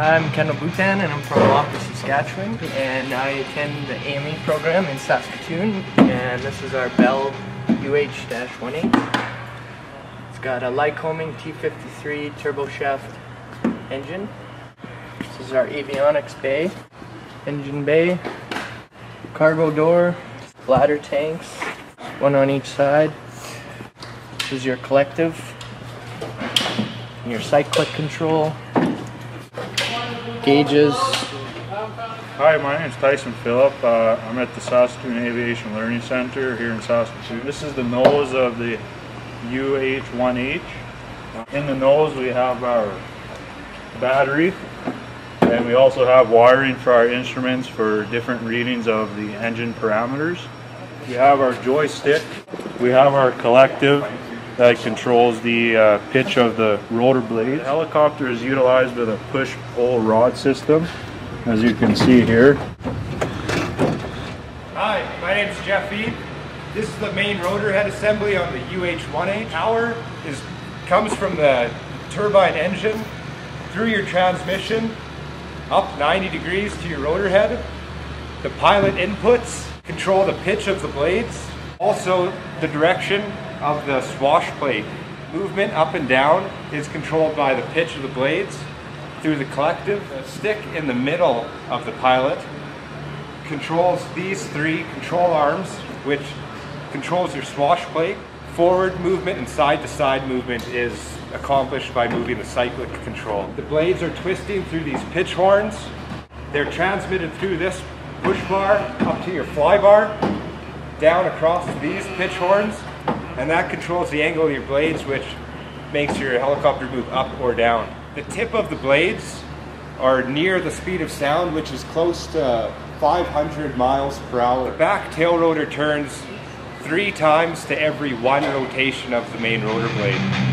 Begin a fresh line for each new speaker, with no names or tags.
I'm Kendall Boutan and I'm from Walker, Saskatchewan and I attend the AME program in Saskatoon and this is our Bell UH-1H. It's got a Lycoming T53 turbo shaft engine. This is our avionics bay, engine bay, cargo door, bladder tanks, one on each side. This is your collective, your cyclic control, gauges.
Hi, my name is Tyson Phillip. Uh, I'm at the Saskatoon Aviation Learning Center here in Saskatoon. This is the nose of the UH-1H. In the nose we have our battery and we also have wiring for our instruments for different readings of the engine parameters. We have our joystick. We have our collective that controls the uh, pitch of the rotor blade. The helicopter is utilized with a push-pull rod system, as you can see here.
Hi, my name is Jeff Eve. This is the main rotor head assembly on the UH-1H. Power is comes from the turbine engine through your transmission up 90 degrees to your rotor head. The pilot inputs control the pitch of the blades, also the direction of the swash plate. Movement up and down is controlled by the pitch of the blades through the collective. The stick in the middle of the pilot controls these three control arms, which controls your swash plate. Forward movement and side to side movement is accomplished by moving the cyclic control. The blades are twisting through these pitch horns. They're transmitted through this push bar up to your fly bar, down across these pitch horns, and that controls the angle of your blades, which makes your helicopter move up or down. The tip of the blades are near the speed of sound, which is close to 500 miles per hour. The back tail rotor turns three times to every one rotation of the main rotor blade.